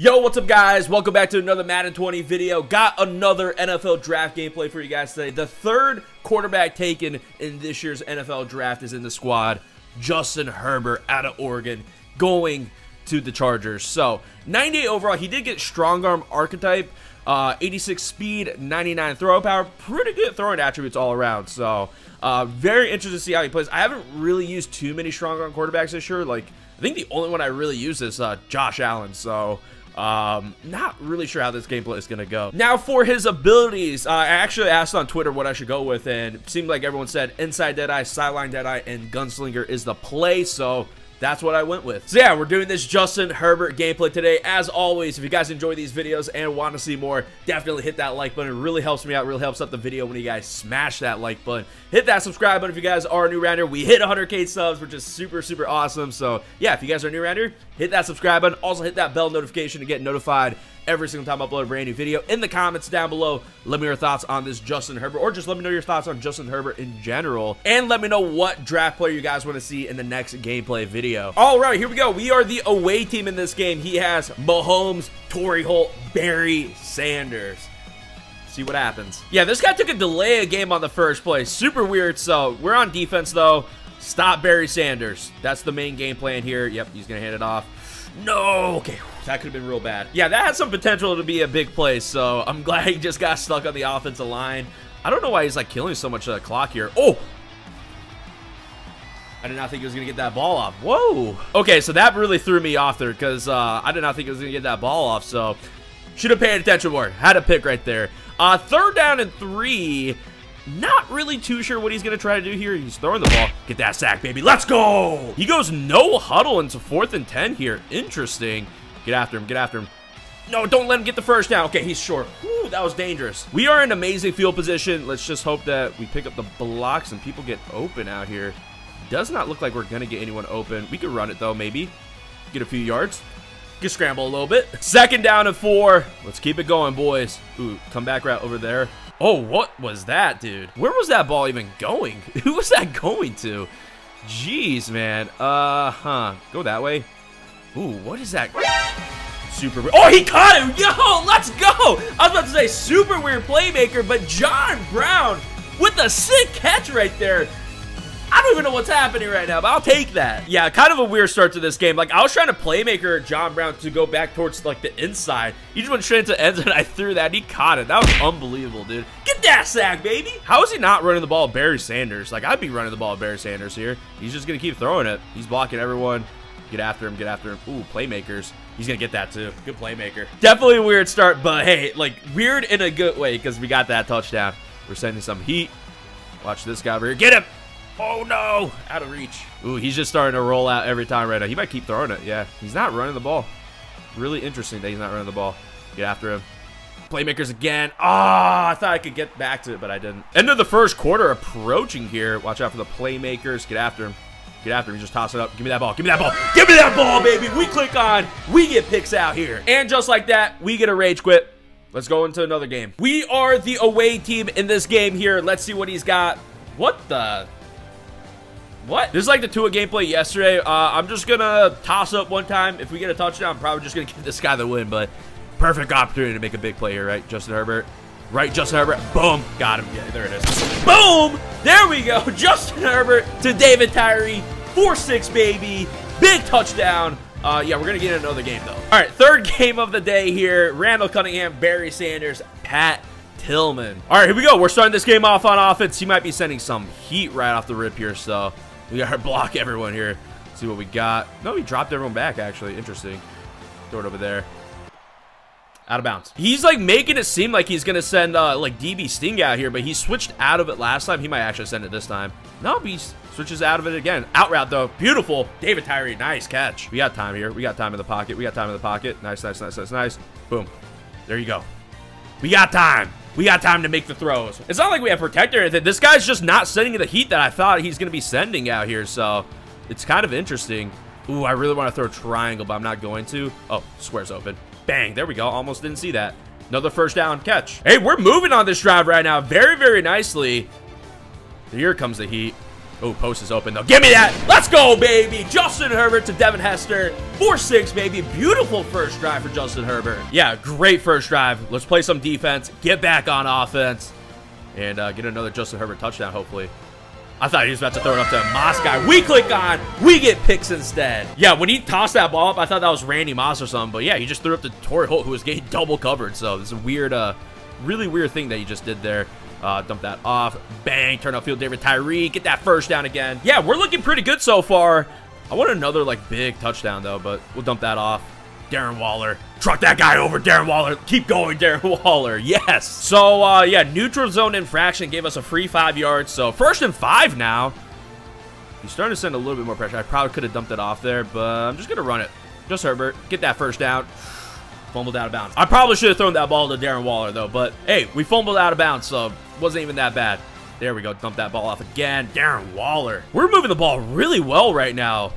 Yo, what's up guys? Welcome back to another Madden 20 video. Got another NFL draft gameplay for you guys today. The third quarterback taken in this year's NFL draft is in the squad. Justin Herbert out of Oregon going to the Chargers. So, 98 overall. He did get strong arm archetype. Uh, 86 speed, 99 throw power. Pretty good throwing attributes all around. So, uh, very interested to see how he plays. I haven't really used too many strong arm quarterbacks this year. Like, I think the only one I really use is uh, Josh Allen. So, um, not really sure how this gameplay is going to go. Now for his abilities, uh, I actually asked on Twitter what I should go with, and it seemed like everyone said Inside Deadeye, Sideline Deadeye, and Gunslinger is the play, so that's what I went with. So yeah, we're doing this Justin Herbert gameplay today. As always, if you guys enjoy these videos and want to see more, definitely hit that like button. It really helps me out, really helps out the video when you guys smash that like button. Hit that subscribe button if you guys are new around here. We hit 100k subs, which is super, super awesome. So yeah, if you guys are new around here, hit that subscribe button. Also hit that bell notification to get notified every single time I upload a brand new video. In the comments down below, let me know your thoughts on this Justin Herbert, or just let me know your thoughts on Justin Herbert in general, and let me know what draft player you guys want to see in the next gameplay video. All right, here we go. We are the away team in this game. He has Mahomes, Torry Holt, Barry Sanders see what happens. Yeah, this guy took a delay a game on the first play. Super weird. So we're on defense, though. Stop Barry Sanders. That's the main game plan here. Yep, he's going to hand it off. No! Okay, that could have been real bad. Yeah, that had some potential to be a big play, so I'm glad he just got stuck on the offensive line. I don't know why he's, like, killing so much of the clock here. Oh! I did not think he was going to get that ball off. Whoa! Okay, so that really threw me off there, because uh, I did not think he was going to get that ball off, so should have paid attention more. Had a pick right there. Uh, third down and three. Not really too sure what he's going to try to do here. He's throwing the ball. Get that sack, baby. Let's go. He goes no huddle into fourth and 10 here. Interesting. Get after him. Get after him. No, don't let him get the first down. Okay, he's short. Whew, that was dangerous. We are in amazing field position. Let's just hope that we pick up the blocks and people get open out here. Does not look like we're going to get anyone open. We could run it, though, maybe. Get a few yards. Get scramble a little bit. Second down and four. Let's keep it going, boys. Ooh, come back right over there. Oh, what was that, dude? Where was that ball even going? Who was that going to? Jeez, man. Uh, huh. Go that way. Ooh, what is that? Super weird. Oh, he caught him! Yo, let's go! I was about to say super weird playmaker, but John Brown with a sick catch right there. I don't even know what's happening right now, but I'll take that. Yeah, kind of a weird start to this game. Like, I was trying to playmaker John Brown to go back towards, like, the inside. He just went straight into ends, and I threw that. and he caught it. That was unbelievable, dude. Get that sack, baby. How is he not running the ball Barry Sanders? Like, I'd be running the ball Barry Sanders here. He's just going to keep throwing it. He's blocking everyone. Get after him, get after him. Ooh, playmakers. He's going to get that, too. Good playmaker. Definitely a weird start, but hey, like, weird in a good way because we got that touchdown. We're sending some heat. Watch this guy over here. Get him! Oh no! Out of reach. Ooh, he's just starting to roll out every time right now. He might keep throwing it. Yeah, he's not running the ball. Really interesting that he's not running the ball. Get after him. Playmakers again. Oh, I thought I could get back to it, but I didn't. End of the first quarter approaching here. Watch out for the playmakers. Get after him. Get after him. Just toss it up. Give me that ball. Give me that ball. Give me that ball, baby. We click on. We get picks out here. And just like that, we get a rage quit. Let's go into another game. We are the away team in this game here. Let's see what he's got. What the... What? This is like the Tua gameplay yesterday. Uh, I'm just going to toss up one time. If we get a touchdown, I'm probably just going to give this guy the win. But perfect opportunity to make a big play here, right? Justin Herbert. Right, Justin Herbert. Boom. Got him. Yeah, there it is. Boom! There we go. Justin Herbert to David Tyree. 4-6, baby. Big touchdown. Uh, yeah, we're going to get another game, though. All right, third game of the day here. Randall Cunningham, Barry Sanders, Pat Tillman. All right, here we go. We're starting this game off on offense. He might be sending some heat right off the rip here, so... We got to block everyone here. See what we got. No, he dropped everyone back, actually. Interesting. Throw it over there. Out of bounds. He's, like, making it seem like he's to send, uh, like, DB Sting out here, but he switched out of it last time. He might actually send it this time. No, he switches out of it again. Out route, though. Beautiful. David Tyree, nice catch. We got time here. We got time in the pocket. We got time in the pocket. Nice, nice, nice, nice, nice. Boom. There you go. We got time. We got time to make the throws. It's not like we have protector. This guy's just not sending the heat that I thought he's going to be sending out here, so it's kind of interesting. Ooh, I really want to throw a triangle, but I'm not going to. Oh, square's open. Bang, there we go. Almost didn't see that. Another first down catch. Hey, we're moving on this drive right now very, very nicely. Here comes the heat. Oh, post is open though. Give me that. Let's go, baby. Justin Herbert to Devin Hester. 4-6, baby. Beautiful first drive for Justin Herbert. Yeah, great first drive. Let's play some defense. Get back on offense. And uh, get another Justin Herbert touchdown, hopefully. I thought he was about to throw it up to Moss guy. We click on, we get picks instead. Yeah, when he tossed that ball up, I thought that was Randy Moss or something. But yeah, he just threw up to Torry Holt, who was getting double covered. So it's a weird, uh, really weird thing that he just did there. Uh, dump that off. Bang. Turn field David Tyree. Get that first down again. Yeah, we're looking pretty good so far. I want another, like, big touchdown, though, but we'll dump that off. Darren Waller. Truck that guy over, Darren Waller. Keep going, Darren Waller. Yes. So, uh, yeah, neutral zone infraction gave us a free five yards. So, first and five now. He's starting to send a little bit more pressure. I probably could have dumped it off there, but I'm just going to run it. Just Herbert. Get that first down. Fumbled out of bounds. I probably should have thrown that ball to Darren Waller, though. But, hey, we fumbled out of bounds, so wasn't even that bad. There we go. Dump that ball off again. Darren Waller. We're moving the ball really well right now.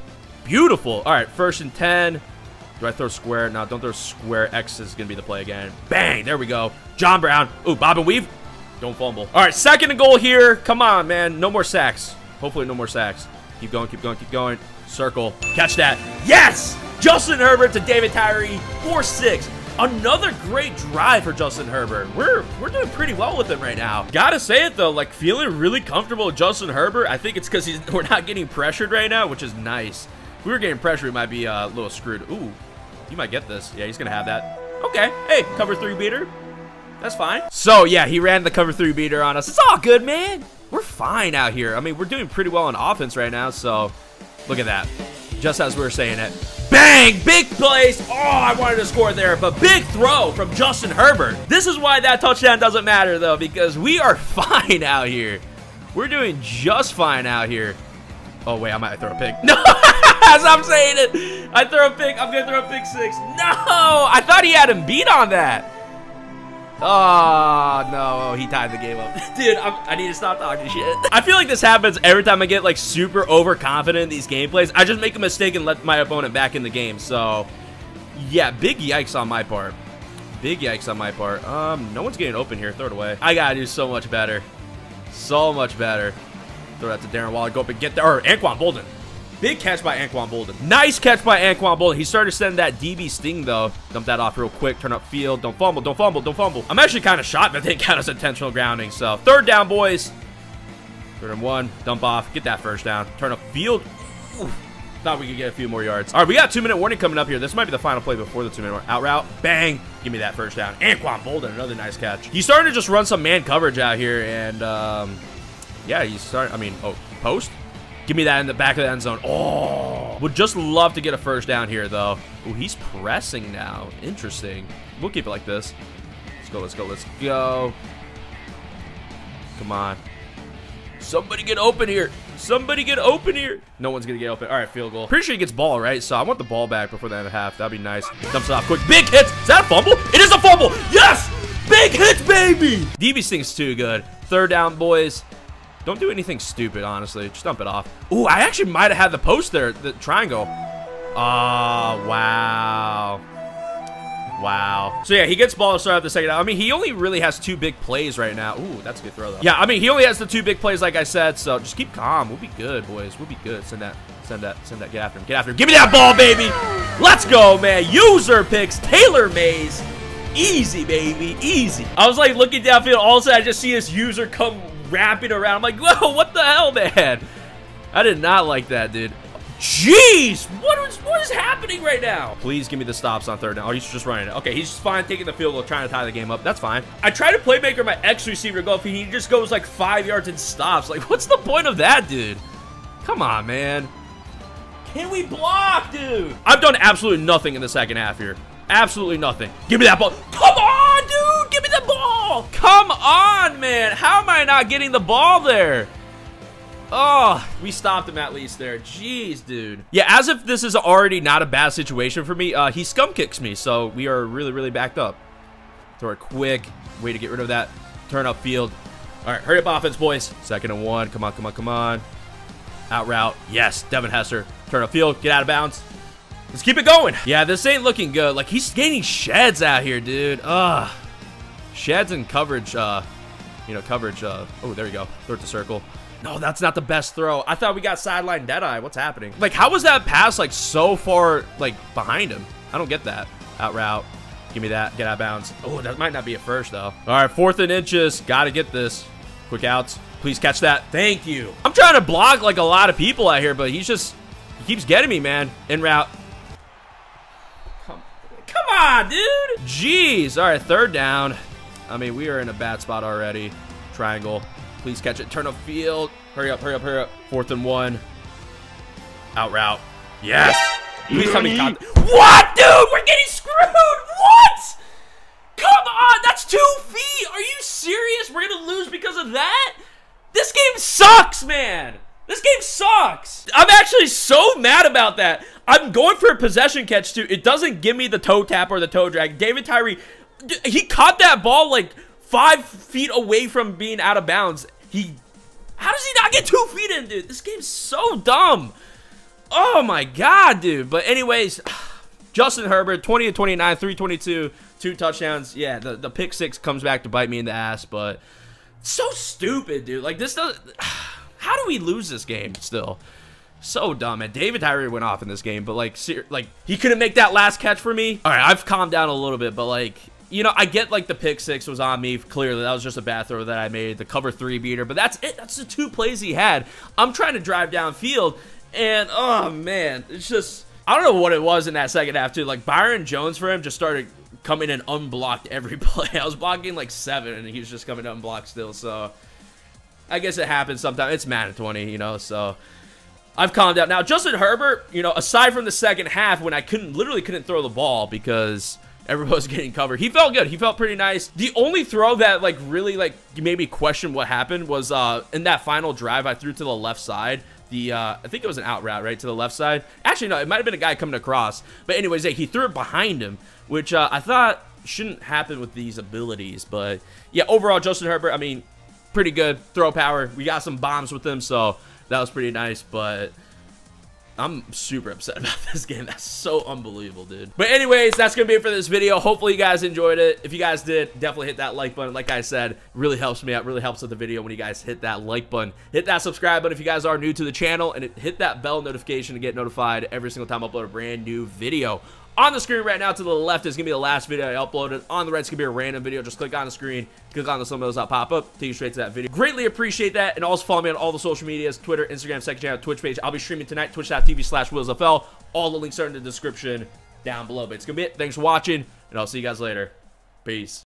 Beautiful. All right, first and 10. Do I throw square? No, don't throw square. X is going to be the play again. Bang. There we go. John Brown. Ooh, bob and weave. Don't fumble. All right, second and goal here. Come on, man. No more sacks. Hopefully no more sacks. Keep going, keep going, keep going. Circle. Catch that. Yes! Justin Herbert to David Tyree. 4-6. Another great drive for Justin Herbert. We're we're doing pretty well with him right now. Gotta say it though, like feeling really comfortable with Justin Herbert. I think it's because we're not getting pressured right now, which is nice. If we were getting pressured, we might be uh, a little screwed. Ooh, you might get this. Yeah, he's gonna have that. Okay, hey, cover three beater. That's fine. So yeah, he ran the cover three beater on us. It's all good, man. We're fine out here. I mean, we're doing pretty well on offense right now. So look at that. Just as we were saying it. Bang! Big place. Oh, I wanted to score there, but big throw from Justin Herbert. This is why that touchdown doesn't matter, though, because we are fine out here. We're doing just fine out here. Oh, wait, I might throw a pick. No! As I'm saying it, I throw a pick. I'm going to throw a pick six. No! I thought he had him beat on that. Oh, no. He tied the game up. Dude, I'm, i need to stop talking shit. I feel like this happens every time I get, like, super overconfident in these gameplays. I just make a mistake and let my opponent back in the game. So, yeah, big yikes on my part. Big yikes on my part. Um, no one's getting open here. Throw it away. I gotta do so much better. So much better. Throw that to Darren Waller. Go up and get there. Or Anquan Boldin. Big catch by Anquan Boldin. Nice catch by Anquan Boldin. He started sending that DB sting, though. Dump that off real quick. Turn up field. Don't fumble. Don't fumble. Don't fumble. I'm actually kind of shocked that they count as intentional grounding. So, third down, boys. Third and one. Dump off. Get that first down. Turn up field. Oof. Thought we could get a few more yards. All right, we got two-minute warning coming up here. This might be the final play before the two-minute out route. Bang. Give me that first down. Anquan Boldin, another nice catch. He's starting to just run some man coverage out here, and, um, yeah, he's starting, I mean, oh, post? Give me that in the back of the end zone. Oh, would just love to get a first down here, though. Oh, he's pressing now. Interesting. We'll keep it like this. Let's go, let's go, let's go. Come on. Somebody get open here. Somebody get open here. No one's going to get open. All right, field goal. Pretty sure he gets ball, right? So I want the ball back before the end of half. That'd be nice. Dumps it off quick. Big hits. Is that a fumble? It is a fumble. Yes! Big hits, baby! DB sting's too good. Third down, boys. Don't do anything stupid, honestly. Just dump it off. Ooh, I actually might have had the post there, the triangle. Oh, wow. Wow. So, yeah, he gets ball to start out the second half. I mean, he only really has two big plays right now. Ooh, that's a good throw, though. Yeah, I mean, he only has the two big plays, like I said, so just keep calm. We'll be good, boys. We'll be good. Send that. Send that. Send that. Get after him. Get after him. Give me that ball, baby. Let's go, man. User picks. Taylor Mays. Easy, baby. Easy. I was, like, looking downfield. All of a sudden, I just see this user come wrapping around. I'm like, whoa, what the hell, man? I did not like that, dude. Jeez, what is, what is happening right now? Please give me the stops on third down. Oh, he's just running it. Okay, he's fine taking the field goal, trying to tie the game up. That's fine. I try to playmaker my X receiver go, he just goes like five yards and stops. Like, what's the point of that, dude? Come on, man. Can we block, dude? I've done absolutely nothing in the second half here. Absolutely nothing. Give me that ball. Come on, dude. Give me the ball. Come on, man. How am I not getting the ball there? Oh, we stopped him at least there. Jeez, dude. Yeah, as if this is already not a bad situation for me, uh, he scum kicks me, so we are really, really backed up. Throw a quick way to get rid of that turn up field. All right, hurry up offense, boys. Second and one. Come on, come on, come on. Out route. Yes, Devin Hester. Turn up field. Get out of bounds. Let's keep it going. Yeah, this ain't looking good. Like, he's gaining sheds out here, dude. Ugh. Sheds and coverage, uh, you know, coverage. Uh, oh, there you go. Throw it to circle. No, that's not the best throw. I thought we got sideline Deadeye. What's happening? Like, how was that pass, like, so far, like, behind him? I don't get that. Out route. Give me that. Get out of bounds. Oh, that might not be a first, though. All right, fourth and inches. Got to get this. Quick outs. Please catch that. Thank you. I'm trying to block, like, a lot of people out here, but he's just... He keeps getting me, man. In route. Come, come on, dude. Jeez. All right, third down. I mean, we are in a bad spot already. Triangle. Please catch it. Turn of field. Hurry up, hurry up, hurry up. Fourth and one. Out route. Yes. Please tell me What, dude? We're getting screwed. What? Come on. That's two feet. Are you serious? We're going to lose because of that? This game sucks, man. This game sucks. I'm actually so mad about that. I'm going for a possession catch, too. It doesn't give me the toe tap or the toe drag. David Tyree, he caught that ball like five feet away from being out of bounds. He, how does he not get two feet in, dude? This game's so dumb. Oh my god, dude. But anyways, Justin Herbert, 20 to 29, 322, two touchdowns. Yeah, the, the pick six comes back to bite me in the ass, but so stupid, dude. Like this does how do we lose this game still? So dumb. And David Tyree went off in this game, but like, like he couldn't make that last catch for me. All right, I've calmed down a little bit, but like, you know, I get like the pick six was on me. Clearly, that was just a bad throw that I made. The cover three beater, but that's it. That's the two plays he had. I'm trying to drive downfield, and oh man, it's just I don't know what it was in that second half too. Like Byron Jones for him just started coming and unblocked every play. I was blocking like seven, and he was just coming unblocked still. So I guess it happens sometimes. It's Madden 20, you know. So I've calmed down now. Justin Herbert, you know, aside from the second half when I couldn't literally couldn't throw the ball because everyone was getting covered. He felt good. He felt pretty nice. The only throw that like really like made me question what happened was uh in that final drive I threw to the left side. The uh I think it was an out route right to the left side. Actually no, it might have been a guy coming across. But anyways, yeah, he threw it behind him, which uh, I thought shouldn't happen with these abilities. But yeah, overall Justin Herbert, I mean, pretty good throw power. We got some bombs with him, so that was pretty nice. But I'm super upset about this game. That's so unbelievable, dude. But anyways, that's going to be it for this video. Hopefully you guys enjoyed it. If you guys did, definitely hit that like button. Like I said, really helps me out. Really helps with the video when you guys hit that like button. Hit that subscribe button if you guys are new to the channel. And hit that bell notification to get notified every single time I upload a brand new video. On the screen right now to the left is going to be the last video I uploaded. On the right, it's going to be a random video. Just click on the screen, click on the those that pop up, take you straight to that video. Greatly appreciate that. And also follow me on all the social medias, Twitter, Instagram, second channel, Twitch page. I'll be streaming tonight, twitch.tv slash WillsFL. All the links are in the description down below. But it's going to be it. Thanks for watching, and I'll see you guys later. Peace.